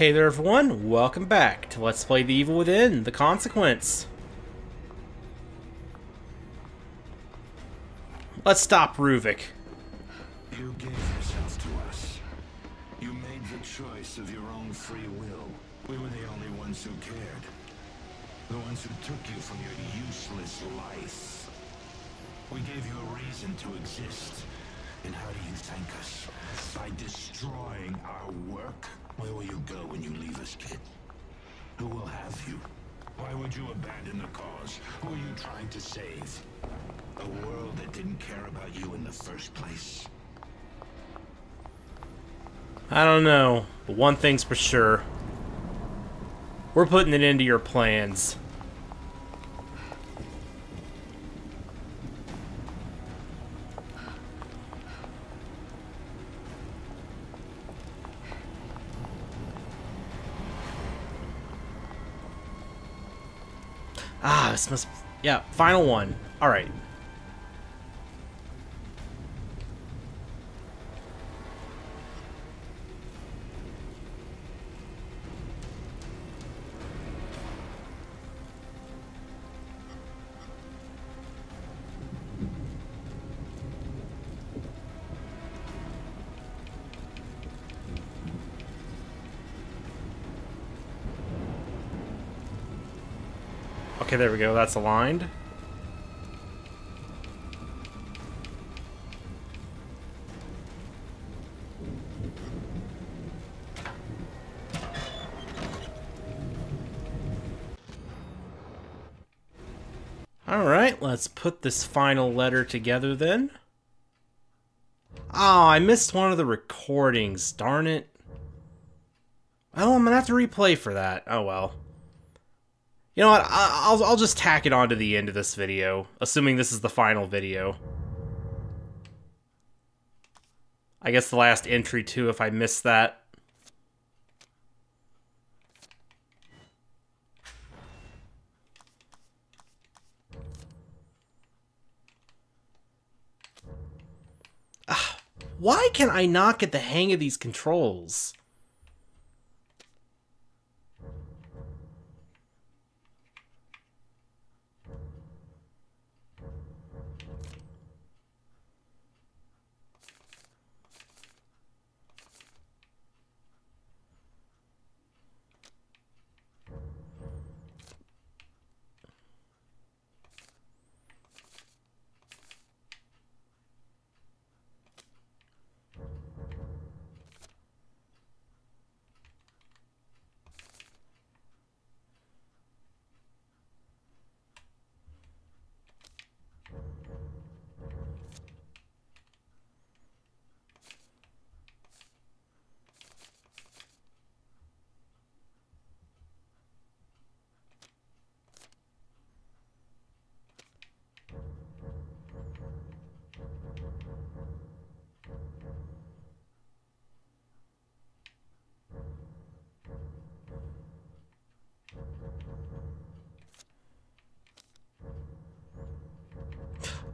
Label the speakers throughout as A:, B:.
A: Hey there everyone, welcome back to Let's Play The Evil Within, The Consequence. Let's stop Ruvik.
B: You gave yourself to us. You made the choice of your own free will. We were the only ones who cared. The ones who took you from your useless life. We gave you a reason to exist. And how do you thank us? By destroying our work? Where will you go when you leave us, kid? Who will have you? Why would you abandon the cause? Who are you trying to save? A world that didn't care about you in the first place?
A: I don't know, but one thing's for sure. We're putting it into your plans. Ah, this must... Yeah, final one. Alright. Okay, there we go. That's aligned. Alright, let's put this final letter together then. Oh, I missed one of the recordings. Darn it. Well, I'm gonna have to replay for that. Oh well. You know what? I'll, I'll just tack it on to the end of this video, assuming this is the final video. I guess the last entry too, if I missed that. Ah, why can I not get the hang of these controls?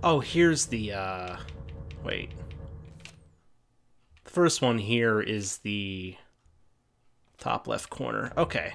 A: Oh, here's the, uh... Wait. The first one here is the top left corner. Okay.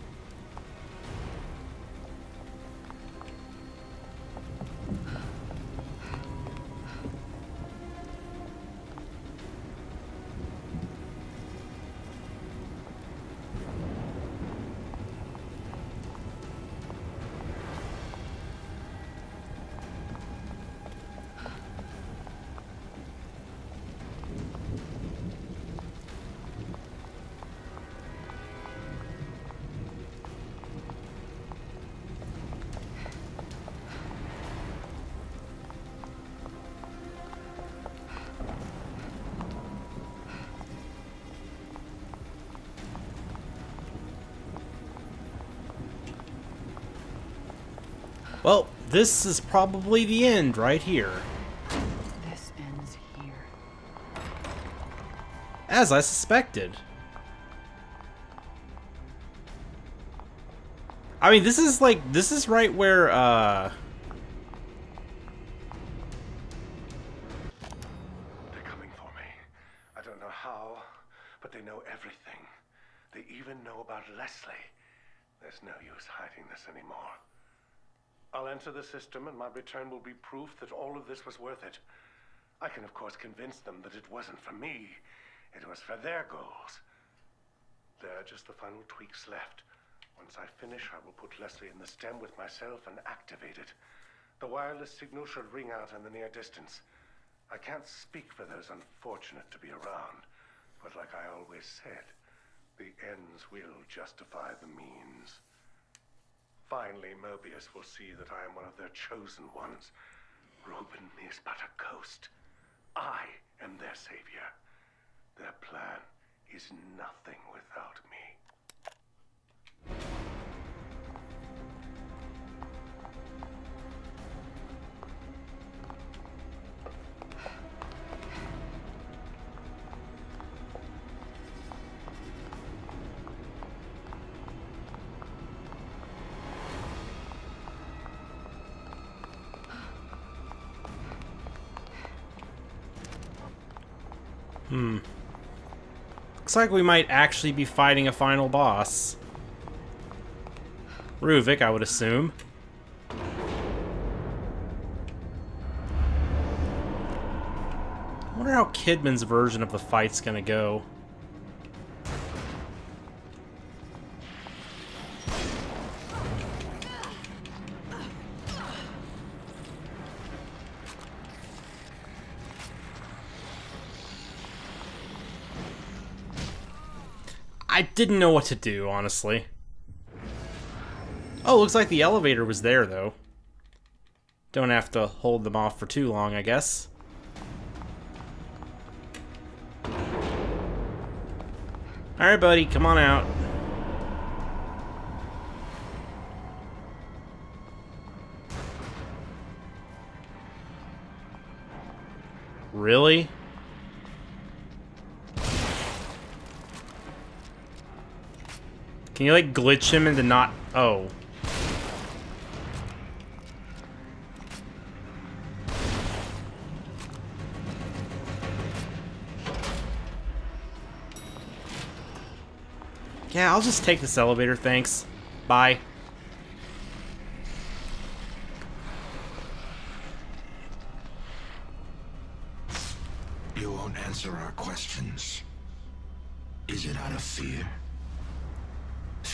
A: Well, this is probably the end right here.
C: This ends here.
A: As I suspected. I mean, this is like, this is right where, uh...
D: the system, and my return will be proof that all of this was worth it. I can, of course, convince them that it wasn't for me. It was for their goals. There are just the final tweaks left. Once I finish, I will put Leslie in the stem with myself and activate it. The wireless signal should ring out in the near distance. I can't speak for those unfortunate to be around, but like I always said, the ends will justify the means. Finally, Mobius will see that I am one of their chosen ones. Ruben is but a ghost. I am their savior. Their plan is nothing without me. Hmm.
A: Looks like we might actually be fighting a final boss. Ruvik, I would assume. I wonder how Kidman's version of the fight's gonna go. I didn't know what to do, honestly. Oh, looks like the elevator was there, though. Don't have to hold them off for too long, I guess. Alright, buddy, come on out. Really? Can you, like, glitch him into not... Oh. Yeah, I'll just take this elevator, thanks. Bye.
B: You won't answer our questions. Is it out of fear?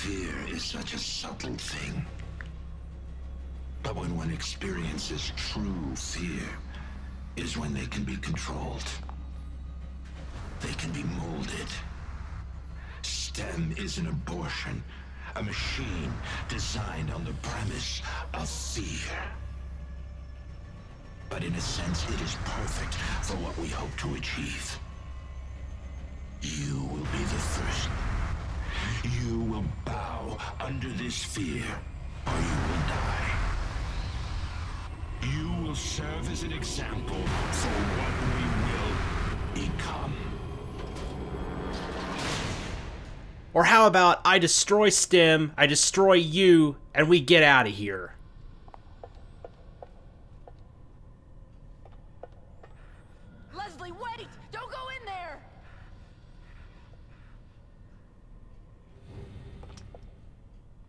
B: Fear is such a subtle thing. But when one experiences true fear, is when they can be controlled. They can be molded. STEM is an abortion, a machine designed on the premise of fear. But in a sense, it is perfect for what we hope to achieve. You will be the first. You will bow under this fear, or you will die. You will serve as an example for what we will become.
A: Or how about I destroy Stem, I destroy you, and we get out of here?
C: Leslie, wait! Don't go in there!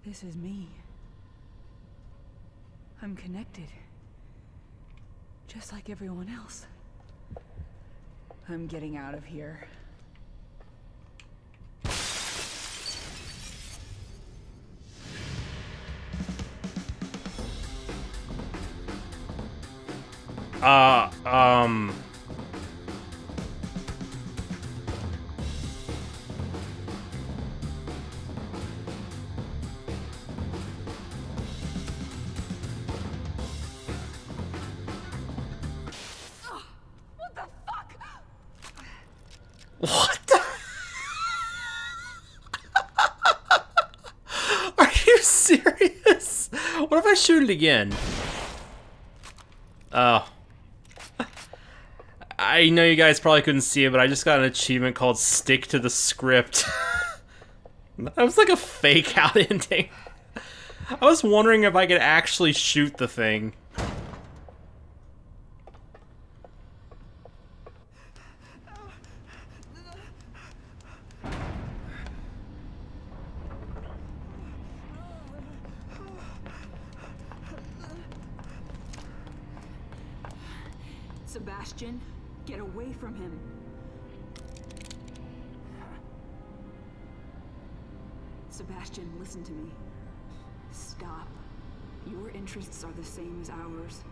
C: This is me. I'm connected. Just like everyone else. I'm getting out of here.
A: Uh, um...
C: What the?
A: Are you serious? What if I shoot it again? Oh. I know you guys probably couldn't see it, but I just got an achievement called Stick to the Script. that was like a fake out ending. I was wondering if I could actually shoot the thing.
C: Your interests are the same as ours.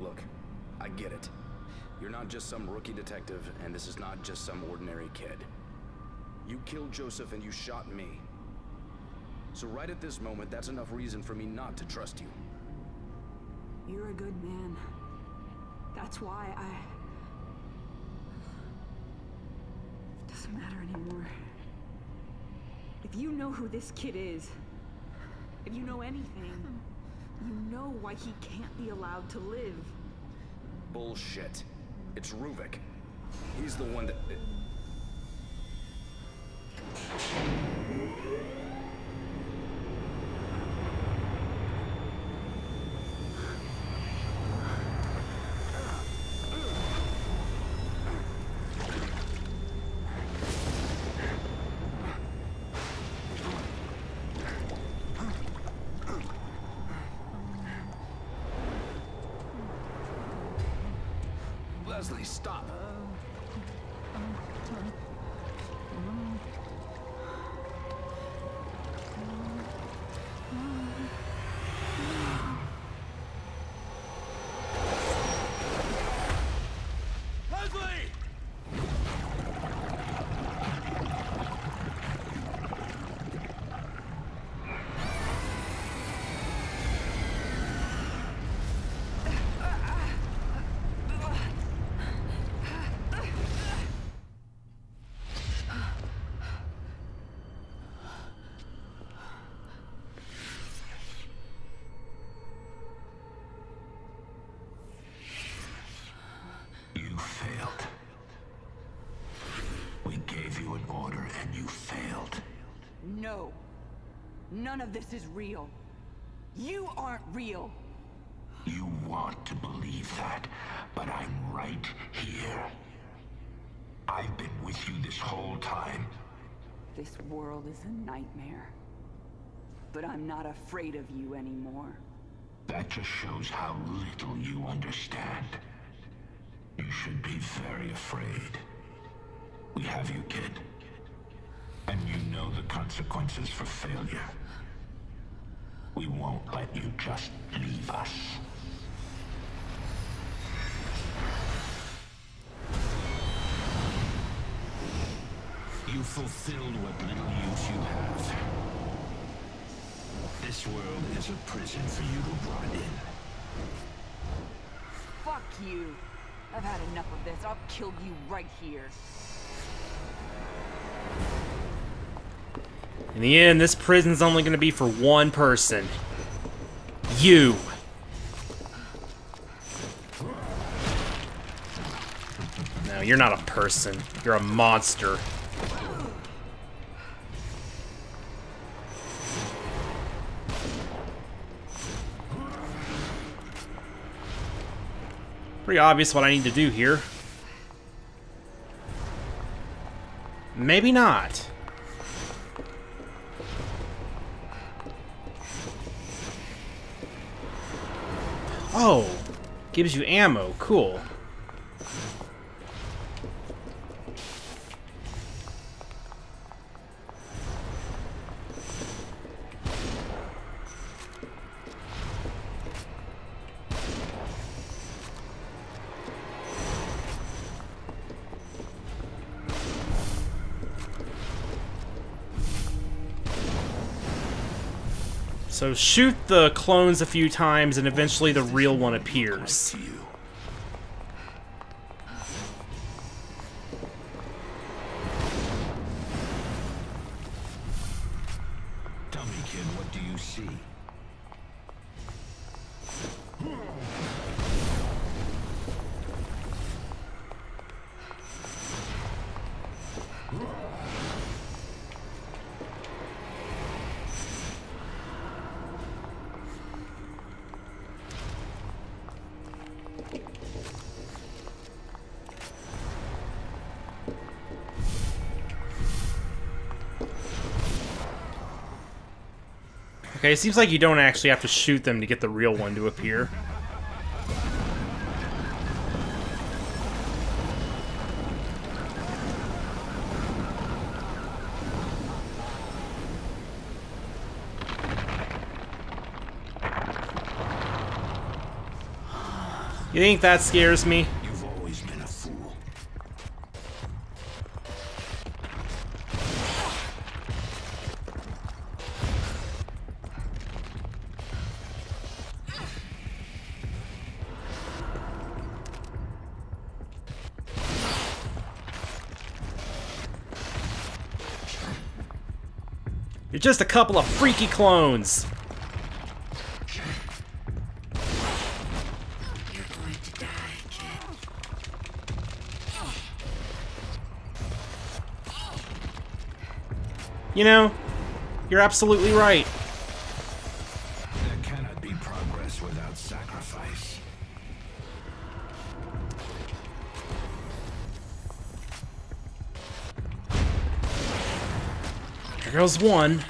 E: Look, I get it. You're not just some rookie detective, and this is not just some ordinary kid. You killed Joseph and you shot me. So right at this moment, that's enough reason for me not to trust you.
C: You're a good man. That's why I... It doesn't matter anymore. If you know who this kid is, if you know anything, you know why he can't be allowed to live.
E: Bullshit. It's Ruvik. He's the one that... Leslie, stop!
C: None of this is real. You aren't real.
B: You want to believe that, but I'm right here. I've been with you this whole time.
C: This world is a nightmare. But I'm not afraid of you anymore.
B: That just shows how little you understand. You should be very afraid. We have you, kid. And you know the consequences for failure. We won't let you just leave us. You fulfilled what little use you have. This world is a prison for you to rot in.
C: Fuck you. I've had enough of this. I'll kill you right here.
A: In the end, this prison's only gonna be for one person. You. No, you're not a person. You're a monster. Pretty obvious what I need to do here. Maybe not. Gives you ammo. Cool. Shoot the clones a few times and eventually the real one appears. Okay, it seems like you don't actually have to shoot them to get the real one to appear. You think that scares me? Just a couple of freaky clones.
F: You're going to die.
A: You know, you're absolutely right.
B: There cannot be progress without sacrifice.
A: There goes one.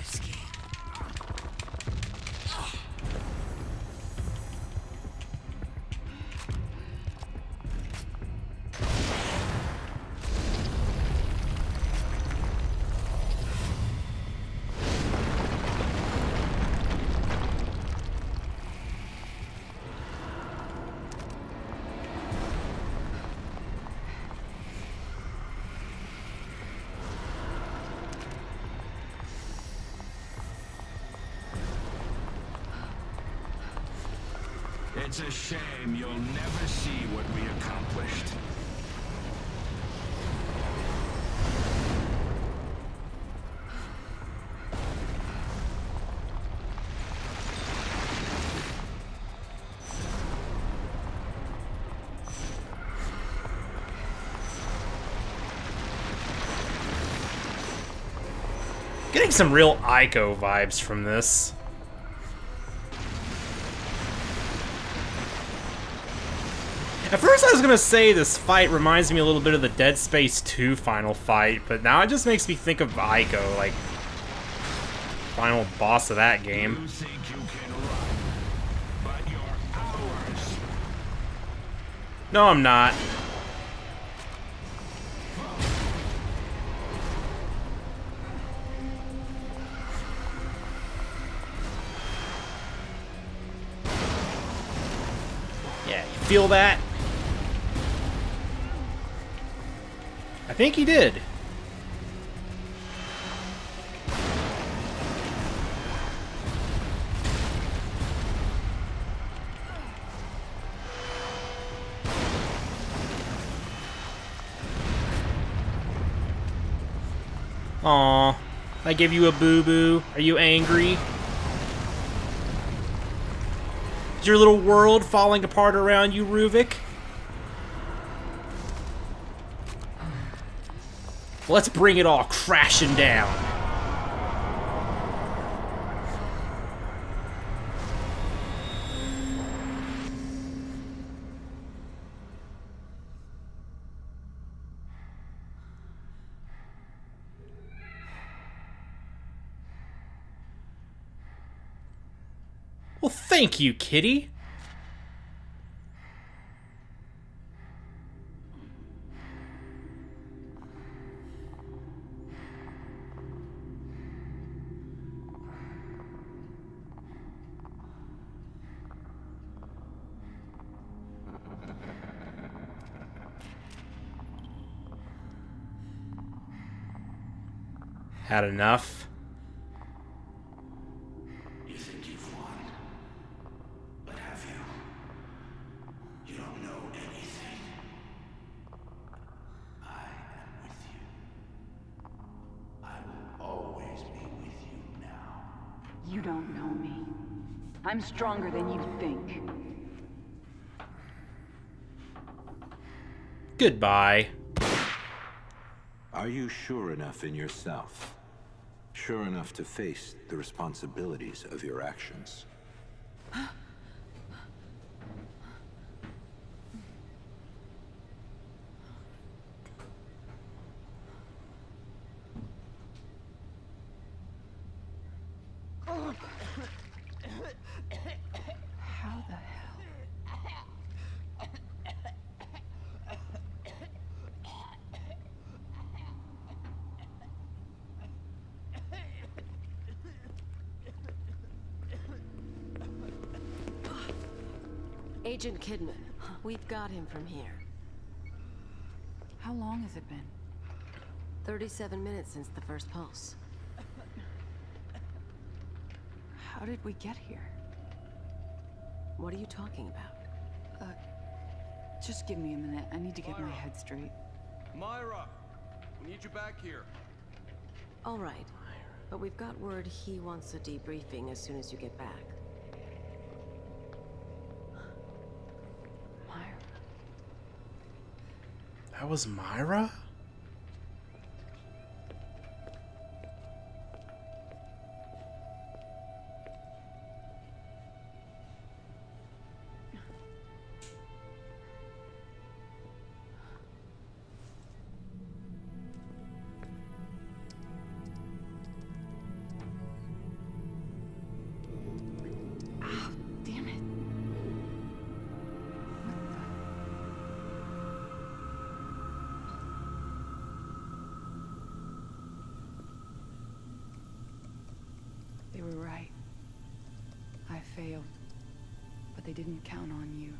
B: It's a shame you'll never see what we accomplished.
A: Getting some real Ico vibes from this. At first I was gonna say this fight reminds me a little bit of the Dead Space 2 final fight, but now it just makes me think of Ico, like final boss of that game.
B: You you run, but you're ours.
A: No, I'm not. Yeah, you feel that? I think he did. Aw, I gave you a boo-boo. Are you angry? Is your little world falling apart around you, Ruvik? Let's bring it all crashing down. Well, thank you, kitty. Had enough.
B: You think you've won, but have you? You don't know anything. I am with you. I will always be with you now.
C: You don't know me. I'm stronger than you think.
A: Goodbye.
G: Are you sure enough in yourself? Sure enough to face the responsibilities of your actions?
H: Agent Kidman, we've got him from here.
C: How long has it been?
H: 37 minutes since the first pulse.
C: How did we get here?
H: What are you talking about?
C: Uh, just give me a minute. I need to get my head straight.
I: Myra! We need you back here.
H: All right. But we've got word he wants a debriefing as soon as you get back.
C: Myra.
A: That was Myra?
C: Didn't count on you.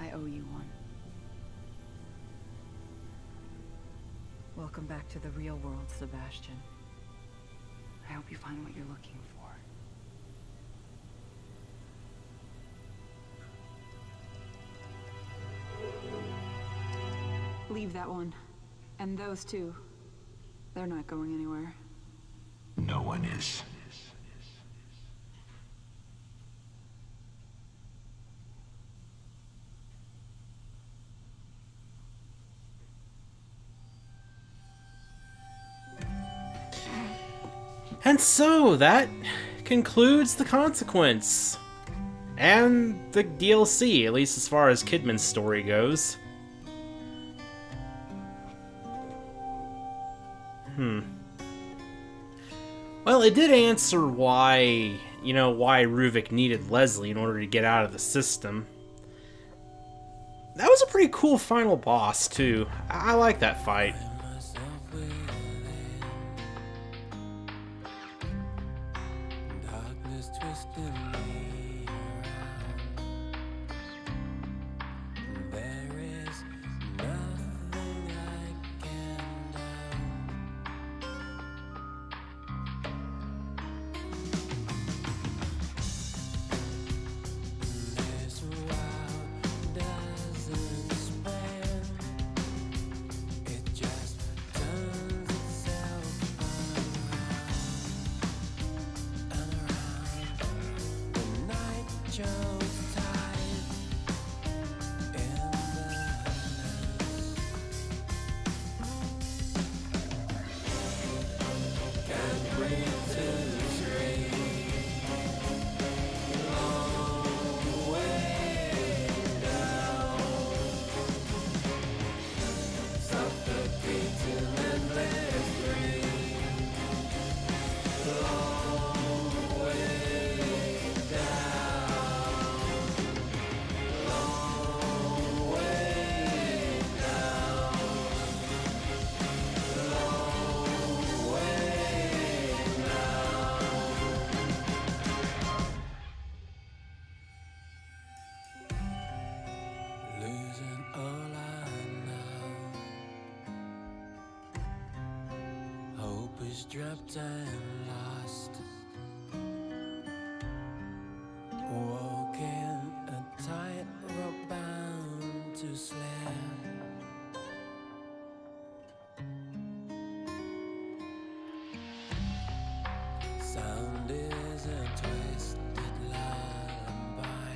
C: I owe you one. Welcome back to the real world, Sebastian. I hope you find what you're looking for. Leave that one. And those two. They're not going anywhere.
B: No one is.
A: And so that concludes the consequence. And the DLC, at least as far as Kidman's story goes. Hmm. Well, it did answer why, you know, why Ruvik needed Leslie in order to get out of the system. That was a pretty cool final boss, too. I, I like that fight.
J: Is and lost. Walking a tightrope bound to slam. Sound is a twisted lullaby.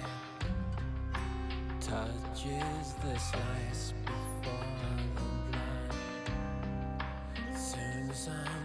J: Touch is the slice before the blood. Soon something's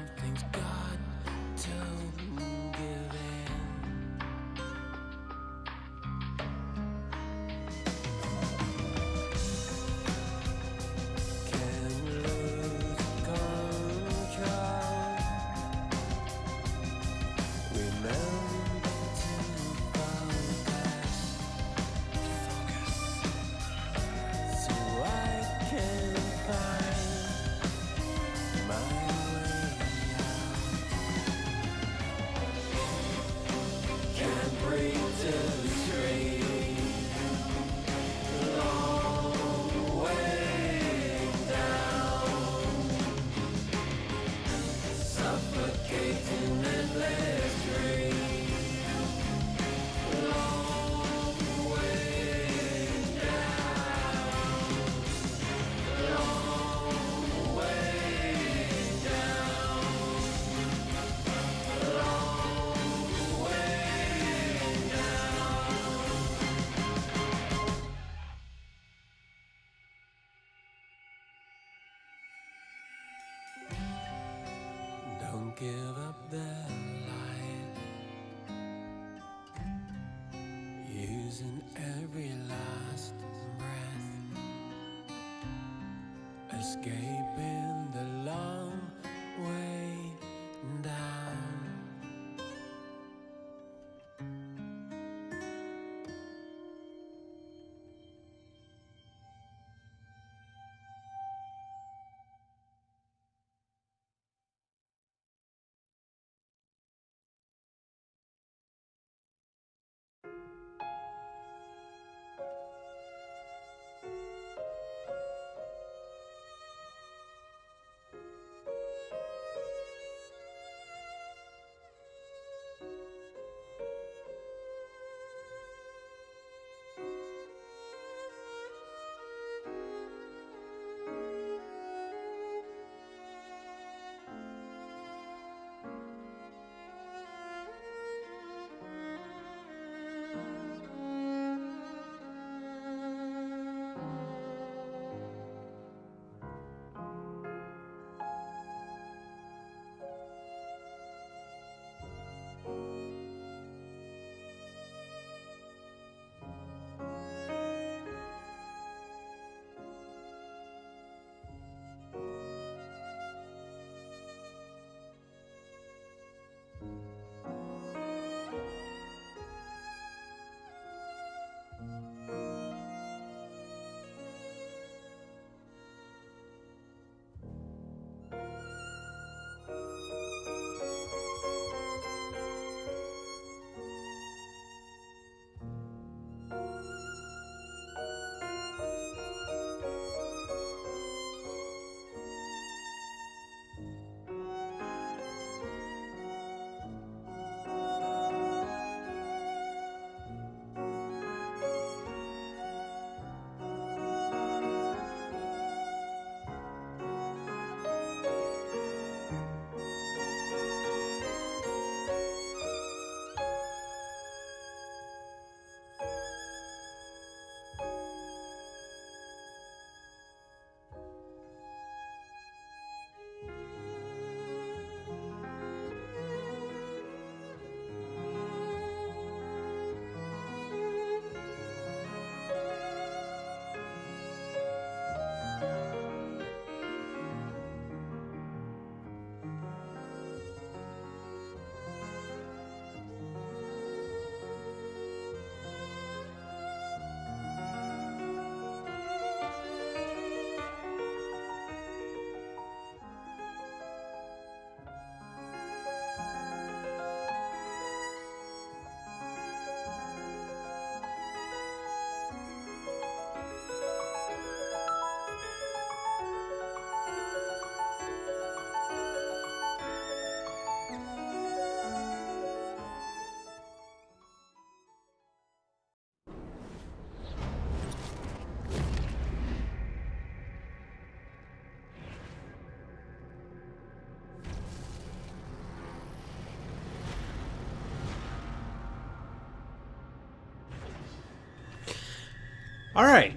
A: All right.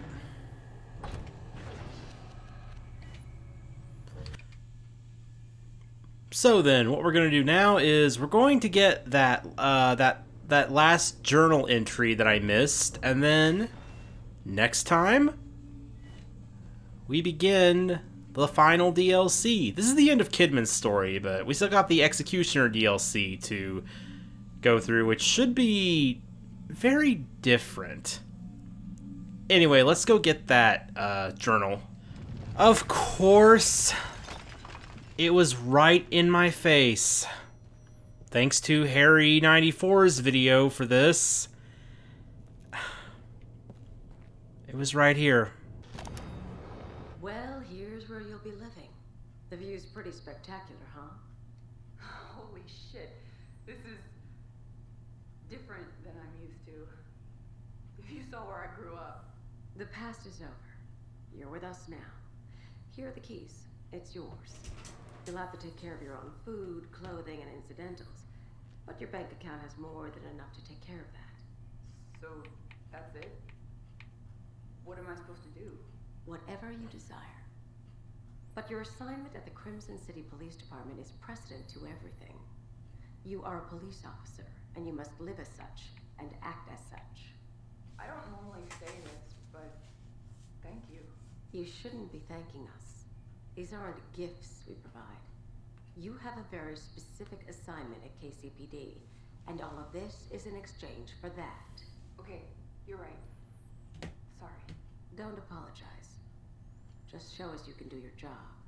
A: So then, what we're going to do now is we're going to get that uh, that that last journal entry that I missed, and then next time we begin the final DLC. This is the end of Kidman's story, but we still got the Executioner DLC to go through, which should be very different. Anyway, let's go get that uh, journal. Of course, it was right in my face. Thanks to Harry94's video for this. It was right here.
H: Well, here's where you'll be living. The view's pretty spectacular, huh?
C: Holy shit. This is different than I'm used to. If you saw where I grew up.
H: The past is over. You're with us now. Here are the keys. It's yours. You'll have to take care of your own food, clothing, and incidentals. But your bank account has more than enough to take care of that.
C: So, that's it? What am I supposed to do?
H: Whatever you desire. But your assignment at the Krimson City Police Department is precedent to everything. You are a police officer, and you must live as such and act as such.
C: I don't normally say this, but thank you.
H: You shouldn't be thanking us. These aren't gifts we provide. You have a very specific assignment at KCPD, and all of this is in exchange for that.
C: Okay, you're right. Sorry.
H: Don't apologize. Just show us you can do your job.